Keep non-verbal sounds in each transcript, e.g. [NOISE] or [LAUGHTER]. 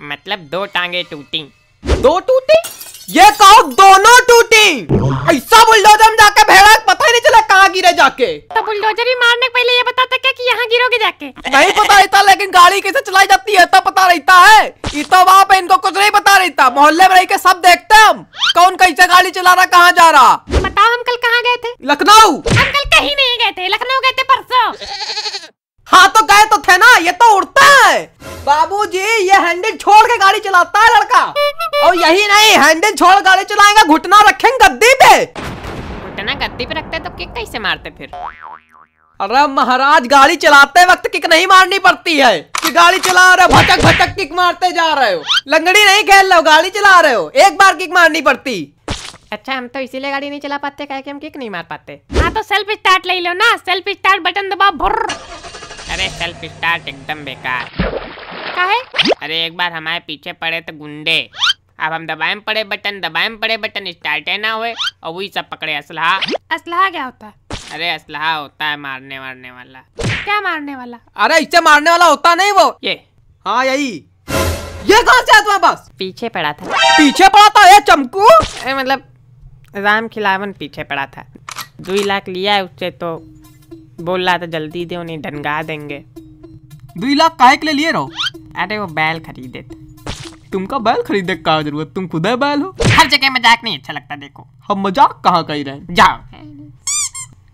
मतलब दो टांगे टूटी। दो टूटी? ये कहो दोनों टूटी? ऐसा बुलडोजर में जाके भेड़ा पता ही नहीं चला कहाँ गिरे जाके। तो बुलडोजर ही मारने के पहले ये बताता क्या कि यहाँ गिरोगे जाके? नहीं पता रहता लेकिन गाड़ी कैसे चलाई जाती है तो पता रहता है। ये तो वहाँ पे इनको कुछ नहीं पता रहता। मोहल्ले में रह के सब देखते हैं हम कौन कैसे गाड़ी चला रहा कहाँ जा रहा। बताओ हम कल कहाँ गए थे? लखनऊ। हम कल कहीं नहीं गए थे लखनऊ गए थे परसों। हाँ तो गए तो थे ना ये तो उड़ता है। बाबूजी ये हैंडल छोड़ के गाड़ी चलाता है लड़का। और यही नहीं हैंडल छोड़ गाड़ी चलाएगा घुटना रखेंगे गद्दी पे। घुटना गद्दी पे रखते तो किक कैसे मारते फिर? अरे महाराज गाड़ी चलाते वक्त किक नहीं मारनी पड़ती है। कि गाड़ी चला रहे हो भटक भटक किक मारते जा रहे हो। लंगड़ी नहीं खेल रहे हो गाड़ी चला रहे हो एक बार किक मारनी पड़ती। अच्छा हम तो इसीलिए गाड़ी नहीं चला पाते क्या कि हम किक नहीं मार पाते। हाँ तो सेल्फ स्टार्ट ले लो ना सेल्फ स्टार्ट बटन दबाओ भुर्र। अरे सेल्फ स्टार्ट एकदम बेकार। काहे? अरे एक बार हमारे पीछे पड़े तो गुंडे। अब हम दबाएँ पड़े बटन दबाएँ पड़े बटन स्टार्ट है ना हुए? और वही सब पकड़े असलहा। असलहा क्या होता है? अरे असलहा होता है मारने मारने वाला। क्या मारने वाला? अरे इससे मारने वाला होता नहीं वो। ये। हाँ यही। ये कहाँ से तुम्हारे पास पीछे पड़ा था। पीछे पड़ा था ये चमकू। अरे मतलब राम खिलावन पीछे पड़ा था। दो लाख लिया है उससे तो बोल रहा था जल्दी दे उन्हें डनगा देंगे। दुई लाख काहे के लिए लिए रहो? अरे वो बैल खरीदे थे तुमका बैल खरीदे का ज़रूरत? तुम खुद है बैल हो? हर जगह मज़ाक नहीं अच्छा लगता देखो। हम मज़ाक कहाँ कही रहे? जाओ।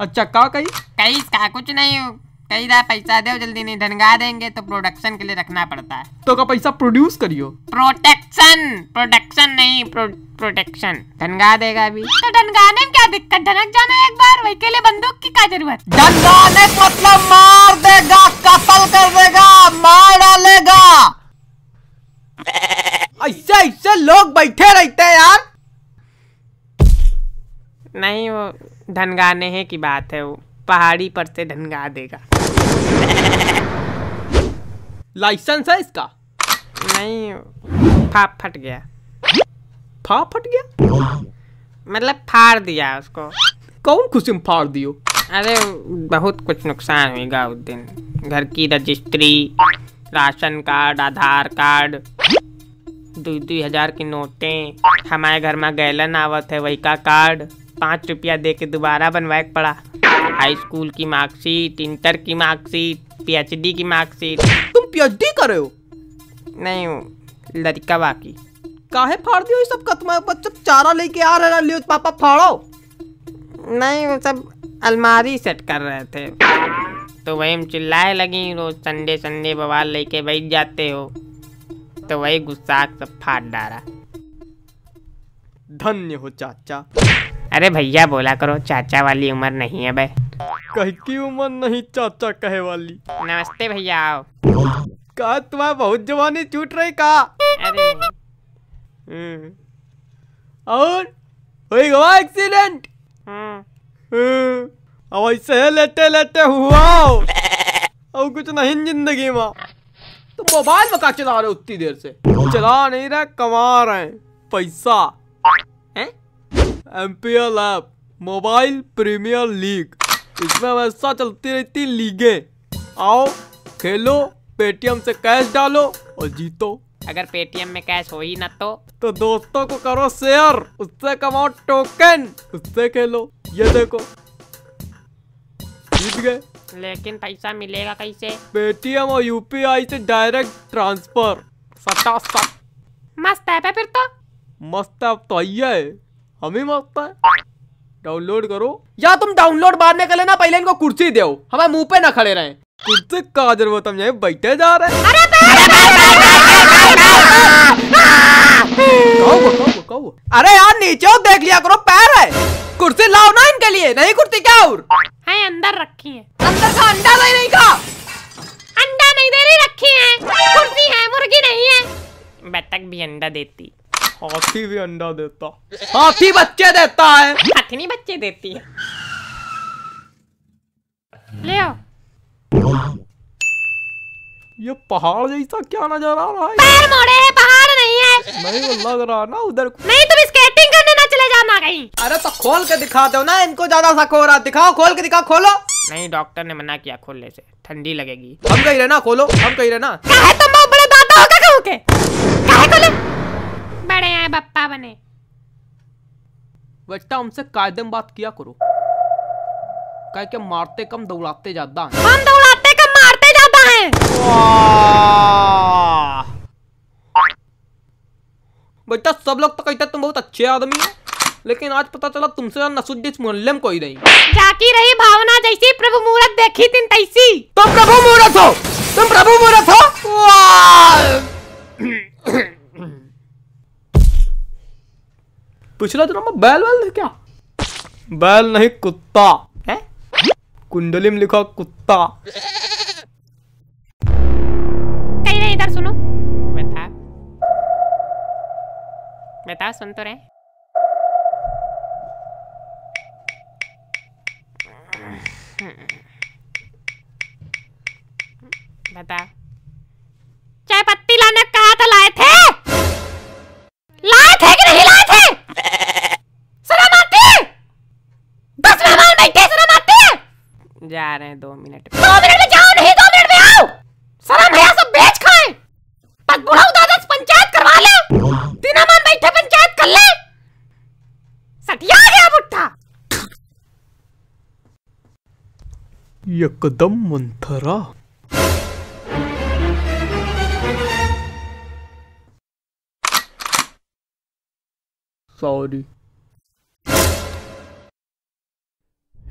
अच्छा कहा कही कही कहा कुछ नहीं हो। कहीं रहा पैसा दो जल्दी नहीं धनगा देंगे तो प्रोडक्शन के लिए रखना पड़ता है। तो का पैसा प्रोड्यूस करियो? प्रोटेक्शन प्रोडक्शन नहीं प्रो, प्रोटेक्शन ढनगा देगा अभी। तो ढनगाने में क्या दिक्कत? ढनक जाना एक बार वही के लिए बंदूक की क्या ज़रूरत? का मतलब मार देगा कत्ल कर देगा मार डालेगा। ऐसे ऐसे लोग बैठे रहते हैं यार। नहीं वो धनगाने की बात है वो। पहाड़ी पर से ढनगा देगा। लाइसेंस है इसका? नहीं फाप फट गया। फा फट गया? मतलब फाड़ दिया उसको। कौन खुशी में फाड़ दियो? अरे बहुत कुछ नुकसान हुएगा उस दिन। घर की registry ration card Aadhaar card दो दो हज़ार की नोटें हमारे घर में गैलन आवत है वही का कार्ड पाँच रुपया दे के दोबारा बनवाए पड़ा। हाई स्कूल की मार्कशीट इंटर की मार्कशीट पीएचडी की मार्कशीट तुम पीएचडी कर रहे हो? नहीं वो लड़का बाकी। काहे फाड़ दियो ये सब का तुम्हारे बच्चा चारा लेके आ रहा लियो पापा फाड़ो। नहीं वो सब अलमारी सेट कर रहे थे। तो वही हम चिल्लाए लगी रोज संडे संडे बवाल लेके बैठ जाते हो। तो वही गुस्सा सब फाड़ डाला। धन्य हो चाचा। अरे भैया बोला करो चाचा वाली उम्र नहीं है बे कह की उम्र नहीं चाचा कहे वाली। नमस्ते भैया। का तुम्हारे बहुत जवानी छूट रही का अरे। हम्म। और हो एक्सीडेंट हम्म, हम्म, अब ऐसे है लेटे लेटे हुआ। और कुछ नहीं ज़िंदगी में। तुम मोबाइल में का चला रहे उतनी देर से? चला नहीं रहे कमा रहे हैं। पैसा। हैं? MPL app mobile premier league. इसमें वैसा चलती रहती लीगें। आओ खेलो पेटीएम से कैश डालो और जीतो। अगर पेटीएम में कैश हो ही ना तो? तो दोस्तों को करो शेयर उससे कमाओ टोकन उससे खेलो। ये देखो। जीत गए। लेकिन पैसा मिलेगा कैसे? पेटीएम और यूपीआई से डायरेक्ट ट्रांसफ़र सटा सट मस्त है फिर तो। मस्त ऐप तो आइए। है हम ही मस्त है। डाउनलोड करो या तुम डाउनलोड मारने के लिए ना पहले इनको कुर्सी दो हमें मुँह पे ना खड़े रहे कुर्सी का ज़रूरत हम यहीं बैठे जा रहे हैं। अरे यार नीचे हो देख लिया करो पैर है कुर्सी लाओ ना इनके लिए नहीं कुर्सी क्या और है अंदर रखी है अंदर का अंडा नहीं नहीं का अंडा नहीं दे रही रखी है कुर्सी है मुर्गी नहीं है बतख भी अंडा देती हाथी भी अंडा देता। हाथी बच्चे देता है। हथनी बच्चे देती है। ले आओ। ये पहाड़ जैसा क्या नज़र आ रहा है? पैर मोड़े है पहाड़ नहीं है। नहीं वो लग रहा ना उधर नहीं तुम स्केटिंग करने ना चले जाना कहीं। अरे तो खोल के दिखा दो ना इनको ज़्यादा शक हो रहा दिखाओ खोल के दिखाओ खोलो। नहीं डॉक्टर ने मना किया खोलने से ठंडी लगेगी। हम कही रहे ना खोलो हम कही रहे ना क्या है तुम बहुत बड़े दादा होगा कहूँ के काहे खोले बड़े हैं बप्पा बने बेटा हमसे कायदे में बात किया करो। कह के मारते कम दौड़ाते ज़्यादा हैं। हम दौड़ाते कम मारते ज़्यादा हैं! बेटा सब लोग तो कहते तुम बहुत अच्छे आदमी हो लेकिन आज पता चला तुमसे ज़्यादा नसुद्दी इस मोहल्ले में कोई नहीं। जाकी रही भावना जैसी? प्रभु मुहूर्त देखी तीन तैसी। तुम प्रभु मुहूर्त हो! तुम प्रभु मुहूर्त हो वाह! पिछला जन्म में बैल बैल क्या? बैल नहीं कुत्ता। है? कुंडली में लिखा कुत्ता। कहीं नहीं इधर सुनो। बता बता सुन तो रहे बता जा रहे हैं दो मिनट दो मिनट में जाओ नहीं दो मिनट में आओ। शर्म है सब बेच खाए। बस बुढ़ा दादा से पंचायत करवा ले। तीन मन बैठे पंचायत कर ले। सटिया गया बुट्ठा एकदम मंथरा। सॉरी।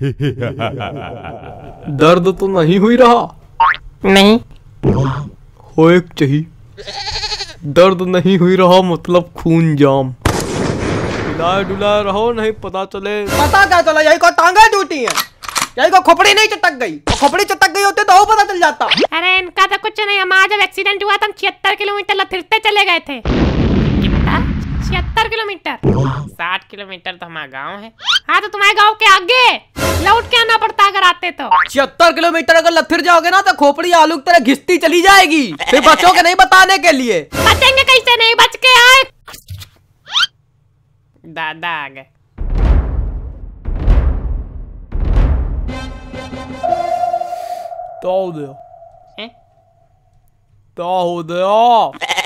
[LAUGHS] दर्द तो नहीं हुई रहा। नहीं। हो एक चाहिए दर्द नहीं हुई रहा मतलब खून जाम। डुलाए डुलाए रहो नहीं पता चले। पता क्या चला? यही को टांगे टूटी है। यही को खोपड़ी नहीं चटक गई। और खोपड़ी चटक गई होती तो वो पता चल जाता। अरे इनका तो कुछ नहीं हमारा जब एक्सीडेंट हुआ था हम छिहत्तर किलोमीटर लथिरते चले गए थे। कितना? छिहत्तर किलोमीटर। साठ किलोमीटर तो हमारा गाँव है। हाँ तो तुम्हारे गाँव के आगे लौट के आना पड़ता अगर आते तो। छिहत्तर किलोमीटर अगर लथिर जाओगे ना तो खोपड़ी आलू की तरह घिसती चली जाएगी। फिर बच्चों के नहीं बताने के लिए। बचेंगे कैसे? नहीं बच के आए। दादा आ गए। तो हो? गया तो हो गया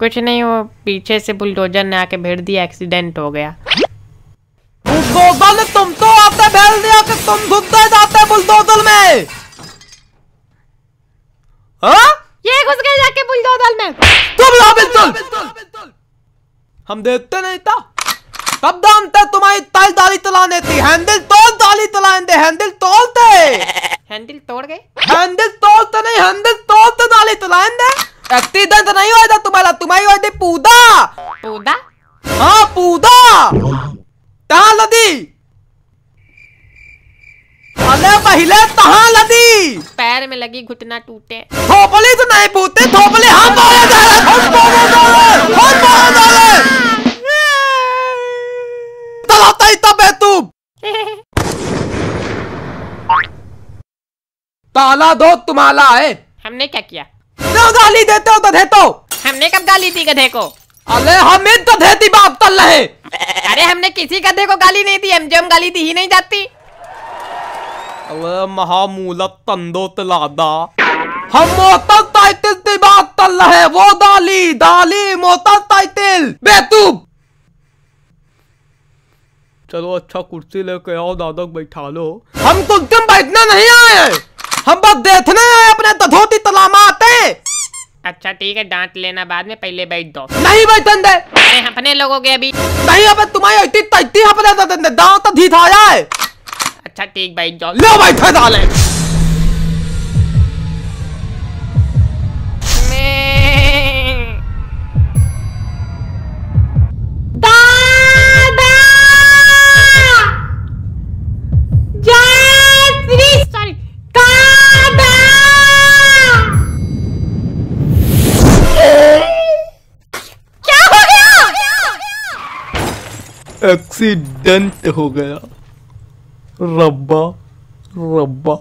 कुछ नहीं वो पीछे से बुलडोजर ने आके भेड़ दिया एक्सीडेंट हो गया। बुलडोजर ने तुम तो आते भेज दिया कि तुम घुसते जाते बुलडोजर में। हाँ? ये घुस गए जाके बुलडोजर में। तुम लो बिल्कुल। हम देखते नहीं था। कब जानते तुम्हारी ताल दाली तलाने थी? हैंडल तोल दाली तलाने दे हैंडल तोलते। हैंडल तोड़ गए? हैंडल तोलते नहीं हैंडल तोलते दाली तलाने। एक्सीडेंट नहीं हुआ था तुम्हारा तुम्हारी हुई थी पूदा। पूदा? हाँ पूदा। कहाँ लदी। अरे पहले कहाँ लदी। पैर में लगी घुटना टूटे। थोपली तो नहीं पूछते थोपली हम बोले जा रहे हम बोले जा रहे हम बोले जा रहे। तलाता ही तब है तू [LAUGHS] ताला दो तुम्हारा है। हमने क्या किया? क्यों गाली देते हो गधे तो? हमने कब गाली दी गधे को? अरे हम इन गधे की बात कर रहे। अरे हमने किसी गधे को गाली नहीं दी हम जो हम गाली दी ही नहीं जाती। अरे महामूलक तंदो तलादा। हम मोटर टाइटल की बात कर रहे वो दाली दाली मोटर टाइटल बेतूब। चलो अच्छा कुर्सी लेके आओ दादा बैठा लो। हम कुर्सी में बैठने नहीं आए। हम बस देखने आए अपने दधोती तलामाते। अच्छा ठीक है डांट लेना बाद में पहले बैठ दो नहीं बैठन दे। अरे अपने लोगों के अभी नहीं अब तुम्हारी इतनी तैती अपने दे दे दांत तो धीत आ जाए अच्छा ठीक बैठ जाओ। लो बैठे डाले मैं- एक्सीडेंट हो गया। रब्बा रब्बा।